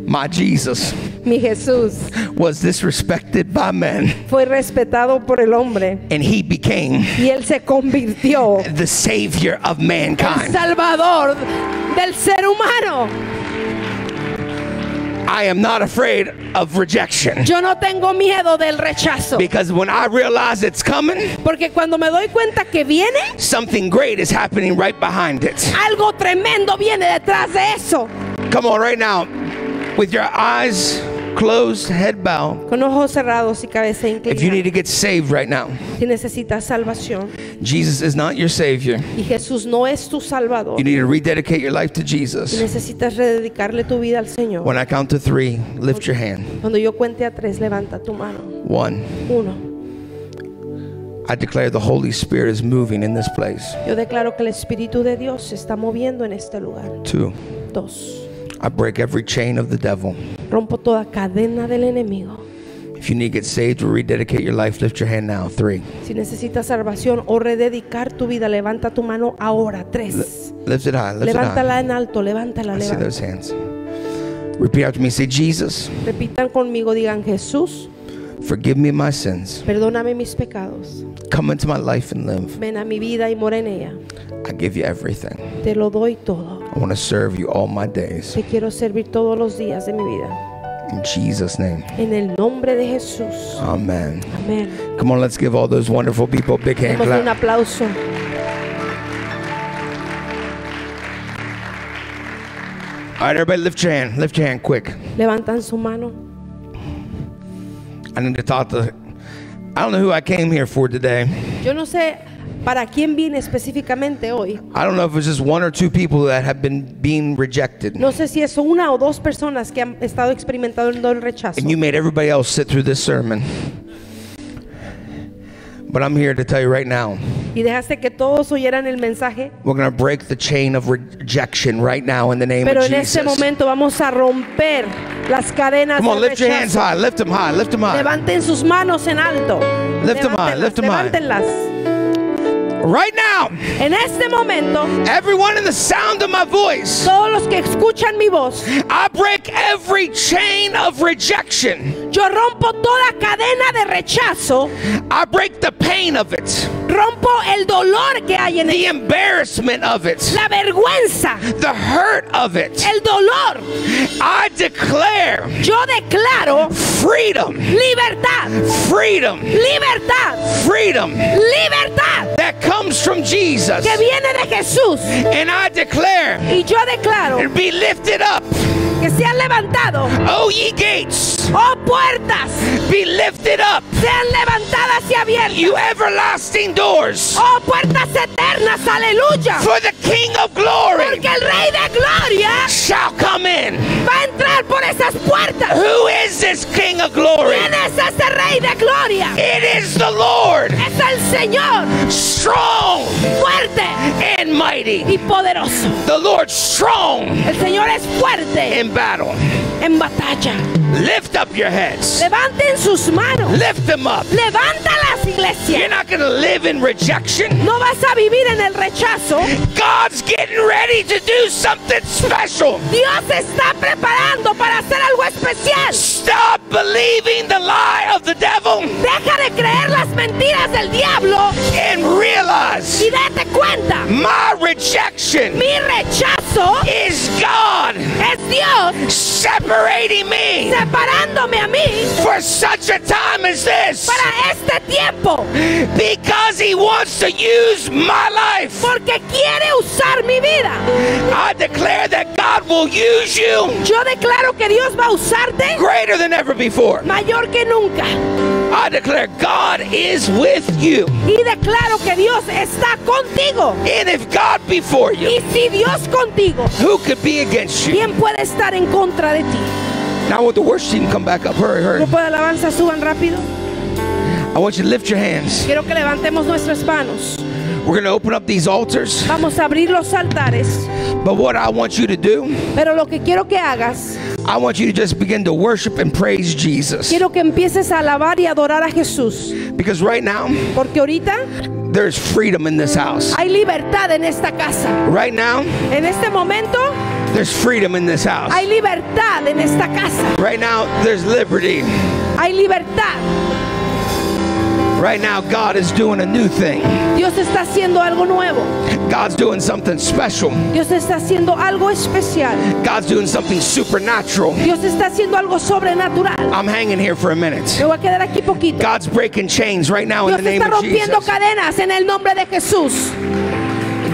Speaker 1: My Jesus
Speaker 2: Mi Jesús
Speaker 1: was disrespected by men,
Speaker 2: fue respetado por el hombre
Speaker 1: and he became
Speaker 2: y él se convirtió
Speaker 1: the Savior of mankind.
Speaker 2: salvador del ser humano.
Speaker 1: I am not afraid of rejection
Speaker 2: Yo no tengo miedo del rechazo,
Speaker 1: because when I realize it's coming,
Speaker 2: porque cuando me doy cuenta que viene,
Speaker 1: something great is happening right behind it.
Speaker 2: algo tremendo viene detrás de eso.
Speaker 1: Come on, right now, with your eyes closed, head bowed.
Speaker 2: Con ojos cerrados y cabeza
Speaker 1: If you need
Speaker 2: inclinada.
Speaker 1: to get saved right now,
Speaker 2: Si necesitas salvación,
Speaker 1: Jesus is not your Savior,
Speaker 2: y Jesús no es tu Salvador,
Speaker 1: you need to rededicate your life to
Speaker 2: y
Speaker 1: Jesus.
Speaker 2: necesitas rededicarle tu vida al Señor.
Speaker 1: When I count to three, lift your hand.
Speaker 2: Cuando yo cuente a tres, levanta tu mano.
Speaker 1: One,
Speaker 2: Uno.
Speaker 1: I declare the Holy Spirit is moving in this place.
Speaker 2: Yo declaro que el Espíritu de Dios se está moviendo en este lugar.
Speaker 1: Two,
Speaker 2: Dos.
Speaker 1: I break every chain of the devil.
Speaker 2: Rompo toda cadena del enemigo.
Speaker 1: If you need to get saved or rededicate your life, lift your hand now. Three.
Speaker 2: Si necesitas salvación o rededicar tu vida, levanta tu mano ahora. Tres.
Speaker 1: Lift it high. Lift it high.
Speaker 2: Levántala en alto, levántala,
Speaker 1: I see
Speaker 2: levántala.
Speaker 1: those hands. Repeat after me. Say, Jesus,
Speaker 2: Repitan conmigo, digan Jesús,
Speaker 1: forgive me my sins.
Speaker 2: perdóname mis pecados.
Speaker 1: Come into my life and live.
Speaker 2: Ven a mi vida y mora en ella.
Speaker 1: I give you everything.
Speaker 2: Te lo doy todo.
Speaker 1: I want to serve you all my days.
Speaker 2: Te quiero servir todos los días de mi vida.
Speaker 1: In Jesus' name.
Speaker 2: En el nombre de Jesús.
Speaker 1: Amen.
Speaker 2: Amén.
Speaker 1: Come on, let's give all those wonderful people a big hand
Speaker 2: Demos un aplauso.
Speaker 1: All right, everybody, lift your hand. Lift your hand quick.
Speaker 2: Levantan su mano.
Speaker 1: I need to talk to. I don't know who I came here for today.
Speaker 2: Yo no sé para quién vine específicamente hoy.
Speaker 1: I don't know if it's just one or two people that have been being rejected.
Speaker 2: No sé si es una o dos personas que han estado experimentando el rechazo.
Speaker 1: And you made everybody else sit through this sermon. But I'm here to tell you right now,
Speaker 2: Y dejaste que todos oyeran el mensaje.
Speaker 1: we're going to break the chain of rejection right now in the name
Speaker 2: Pero
Speaker 1: of
Speaker 2: en este momento vamos a romper las cadenas
Speaker 1: Come on, lift your hands
Speaker 2: rechazo.
Speaker 1: high. Lift them high. Lift them high.
Speaker 2: Levanten sus manos en alto.
Speaker 1: Lift them high, lift them high.
Speaker 2: levántenlas.
Speaker 1: Right now,
Speaker 2: En este momento,
Speaker 1: everyone in the sound of my voice,
Speaker 2: todos los que escuchan mi voz,
Speaker 1: I break every chain of rejection.
Speaker 2: yo rompo toda cadena de rechazo,
Speaker 1: I break the pain of it,
Speaker 2: rompo el dolor que hay en
Speaker 1: the embarrassment of it,
Speaker 2: la vergüenza,
Speaker 1: the hurt of it.
Speaker 2: el dolor.
Speaker 1: I declare
Speaker 2: Yo declaro
Speaker 1: freedom,
Speaker 2: libertad,
Speaker 1: freedom,
Speaker 2: libertad,
Speaker 1: freedom
Speaker 2: libertad
Speaker 1: that comes from Jesus.
Speaker 2: que viene de Jesús.
Speaker 1: And I declare
Speaker 2: Y yo declaro
Speaker 1: be lifted up,
Speaker 2: que sean levantados,
Speaker 1: O ye gates,
Speaker 2: oh puertas,
Speaker 1: be lifted up,
Speaker 2: sean levantadas y abiertas.
Speaker 1: you everlasting doors,
Speaker 2: Oh puertas eternas, aleluya.
Speaker 1: for the King of glory
Speaker 2: Porque el Rey de Gloria
Speaker 1: shall come in.
Speaker 2: va a entrar por esas puertas.
Speaker 1: Who is this King of glory?
Speaker 2: ¿Quién es ese Rey de Gloria?
Speaker 1: It is the Lord,
Speaker 2: Es el Señor
Speaker 1: strong
Speaker 2: fuerte
Speaker 1: and mighty.
Speaker 2: y poderoso.
Speaker 1: The Lord strong
Speaker 2: El Señor es fuerte
Speaker 1: in battle.
Speaker 2: en batalla.
Speaker 1: Lift up your heads.
Speaker 2: Levanten sus manos.
Speaker 1: Lift them up.
Speaker 2: Levántalas,
Speaker 1: You're not going to live in rejection.
Speaker 2: No vas a vivir en el rechazo.
Speaker 1: God's getting ready to do something special.
Speaker 2: Dios está preparando para hacer algo especial.
Speaker 1: Stop believing the lie of the devil
Speaker 2: Deja de creer las mentiras del diablo
Speaker 1: and realize
Speaker 2: y date cuenta.
Speaker 1: my rejection
Speaker 2: Mi rechazo
Speaker 1: is God
Speaker 2: es Dios
Speaker 1: separating me
Speaker 2: separándome a mí
Speaker 1: for such a time as this
Speaker 2: para este tiempo.
Speaker 1: because He wants to use my life.
Speaker 2: Porque quiere usar mi vida.
Speaker 1: I declare that God will use you
Speaker 2: Yo declaro que Dios va a usarte
Speaker 1: greater than ever before.
Speaker 2: mayor que nunca.
Speaker 1: I declare God is with you.
Speaker 2: Y declaro que Dios está contigo.
Speaker 1: And if God be for you,
Speaker 2: Y si Dios contigo,
Speaker 1: who could be against you?
Speaker 2: ¿quién puede estar en contra de ti?
Speaker 1: Now, I want the worship team to come back up. Hurry, hurry.
Speaker 2: Grupo de alabanza, suban rápido.
Speaker 1: I want you to lift your hands.
Speaker 2: Quiero que levantemos nuestras manos.
Speaker 1: We're going to open up these altars.
Speaker 2: Vamos a abrir los altares.
Speaker 1: But what I want you to do,
Speaker 2: Pero lo que quiero que hagas,
Speaker 1: I want you to just begin to worship and praise Jesus.
Speaker 2: quiero que empieces a alabar y adorar a Jesús.
Speaker 1: Because right now,
Speaker 2: Porque ahorita
Speaker 1: there's freedom in this house.
Speaker 2: hay libertad en esta casa.
Speaker 1: Right now,
Speaker 2: En este momento
Speaker 1: there's freedom in this house.
Speaker 2: hay libertad en esta casa.
Speaker 1: Right now, there's liberty.
Speaker 2: Hay libertad.
Speaker 1: Right now, God is doing a new thing.
Speaker 2: Dios está haciendo algo nuevo.
Speaker 1: God's doing something special.
Speaker 2: Dios está haciendo algo especial.
Speaker 1: God's doing something supernatural.
Speaker 2: Dios está haciendo algo sobrenatural.
Speaker 1: I'm hanging here for a minute.
Speaker 2: Me voy a quedar aquí poquito.
Speaker 1: God's breaking chains right now in the name
Speaker 2: está
Speaker 1: of
Speaker 2: rompiendo
Speaker 1: Jesus.
Speaker 2: cadenas en el nombre de Jesús.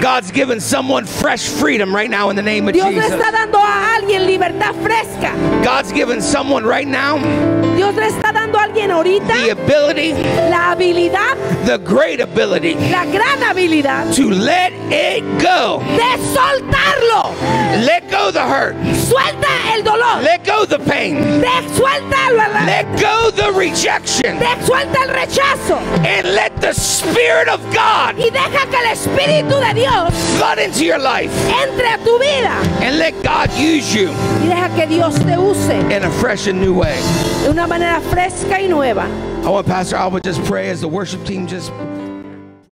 Speaker 1: God's given someone fresh freedom right now in the name of
Speaker 2: Dios
Speaker 1: Jesus.
Speaker 2: está dando a alguien libertad fresca.
Speaker 1: God's given someone right now
Speaker 2: Dios le está dando a alguien
Speaker 1: the
Speaker 2: ahorita
Speaker 1: ability,
Speaker 2: la habilidad,
Speaker 1: the great ability
Speaker 2: la gran habilidad
Speaker 1: to let it go.
Speaker 2: de soltarlo.
Speaker 1: Let go the hurt.
Speaker 2: Suelta el dolor.
Speaker 1: Let go the pain.
Speaker 2: De, suelta, la- la-
Speaker 1: Let go the rejection.
Speaker 2: de- suelta el rechazo.
Speaker 1: And let the Spirit of God
Speaker 2: Y deja que el Espíritu de Dios
Speaker 1: flood into your life.
Speaker 2: entre a tu vida.
Speaker 1: And let God use you
Speaker 2: Y deja que Dios te use
Speaker 1: in a fresh and new way.
Speaker 2: de una manera fresca y nueva.
Speaker 1: I want Pastor Alba just pray as the worship team just